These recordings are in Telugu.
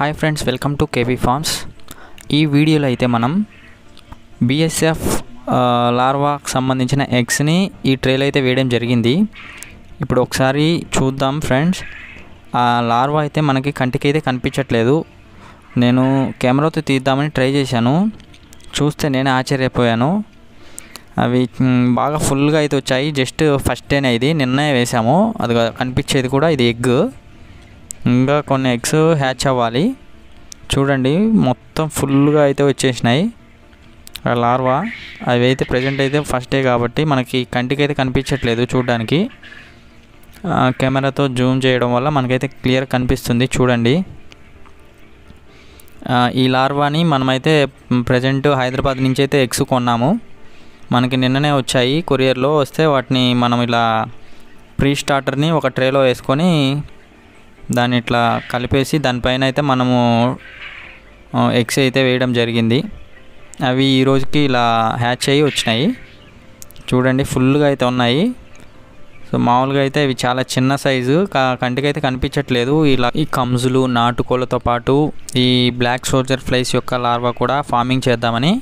Hi friends welcome to KB farms. ఈ వీడియోలో అయితే మనం బిఎస్ఎఫ్ లార్వాకి సంబంధించిన ఎగ్స్ని ఈ ట్రేలో అయితే వేయడం జరిగింది. ఇప్పుడు ఒకసారి చూద్దాం ఫ్రెండ్స్. ఆ లార్వా అయితే మనకి కంటికి అయితే కనిపించట్లేదు. నేను కెమెరాతో తీద్దామని ట్రై చేశాను. చూస్తే నేను ఆశ్చర్యపోయాను. అవి బాగా ఫుల్గా అయితే వచ్చాయి. జస్ట్ ఫస్ట్ డేనే ఇది. నిన్నే వేసాము. అది కనిపించేది కూడా ఇది ఎగ్ ఇంకా కొన్ని ఎగ్స్ హ్యాచ్ అవ్వాలి. చూడండి మొత్తం ఫుల్గా అయితే వచ్చేసినాయి. ఆ లార్వా అవి అయితే ప్రజెంట్ అయితే ఫస్ట్ డే కాబట్టి మనకి కంటికి అయితే కనిపించట్లేదు చూడడానికి. కెమెరాతో జూమ్ చేయడం వల్ల మనకైతే క్లియర్ కనిపిస్తుంది చూడండి. ఈ లార్వాని మనమైతే ప్రజెంట్ హైదరాబాద్ నుంచి అయితే ఎగ్స్ కొన్నాము. మనకి నిన్ననే వచ్చాయి. కొరియర్లో వస్తే వాటిని మనం ఇలా ప్రీ స్టార్టర్ని ఒక ట్రేలో వేసుకొని దాన్ని ఇట్లా కలిపేసి దానిపైన అయితే మనము ఎగ్స్ అయితే వేయడం జరిగింది. అవి ఈ రోజుకి ఇలా హ్యాచ్ అయ్యి వచ్చినాయి. చూడండి ఫుల్గా అయితే ఉన్నాయి. సో మామూలుగా అయితే ఇవి చాలా చిన్న సైజు కంటికి అయితే కనిపించట్లేదు. ఇలా ఈ కమ్స్లు నాటుకోళ్ళతో పాటు ఈ బ్లాక్ సోల్జర్ ఫ్లైస్ యొక్క లార్వా కూడా ఫార్మింగ్ చేద్దామని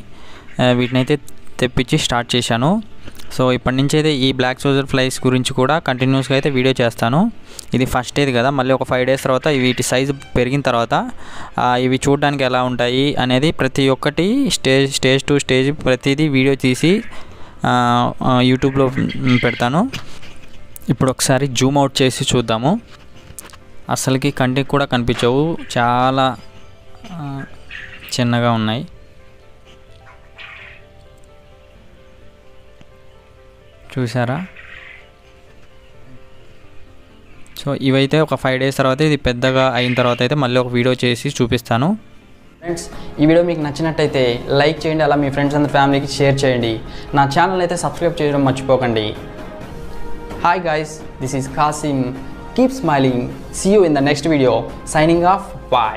వీటినైతే తెప్పించి స్టార్ట్ చేశాను. సో ఇప్పటి నుంచి అయితే ఈ బ్లాక్ సోజర్ ఫ్లైస్ గురించి కూడా కంటిన్యూస్గా అయితే వీడియో చేస్తాను. ఇది ఫస్ట్ ఏది కదా మళ్ళీ ఒక ఫైవ్ డేస్ తర్వాత వీటి సైజు పెరిగిన తర్వాత ఇవి చూడడానికి ఎలా ఉంటాయి అనేది ప్రతి ఒక్కటి స్టేజ్ స్టేజ్ టు స్టేజ్ ప్రతిదీ వీడియో తీసి యూట్యూబ్లో పెడతాను. ఇప్పుడు ఒకసారి జూమ్ అవుట్ చేసి చూద్దాము. అసలుకి కంటికి కూడా కనిపించవు చాలా చిన్నగా ఉన్నాయి. చూసారా సో ఇవైతే ఒక ఫైవ్ డేస్ తర్వాత ఇది పెద్దగా అయిన తర్వాత అయితే మళ్ళీ ఒక వీడియో చేసి చూపిస్తాను. ఫ్రెండ్స్ ఈ వీడియో మీకు నచ్చినట్టయితే లైక్ చేయండి అలా మీ ఫ్రెండ్స్ అండ్ ఫ్యామిలీకి షేర్ చేయండి. నా ఛానల్ అయితే సబ్స్క్రైబ్ చేయడం మర్చిపోకండి. Hi guys this is Kasim keep smiling see you in the next video signing off bye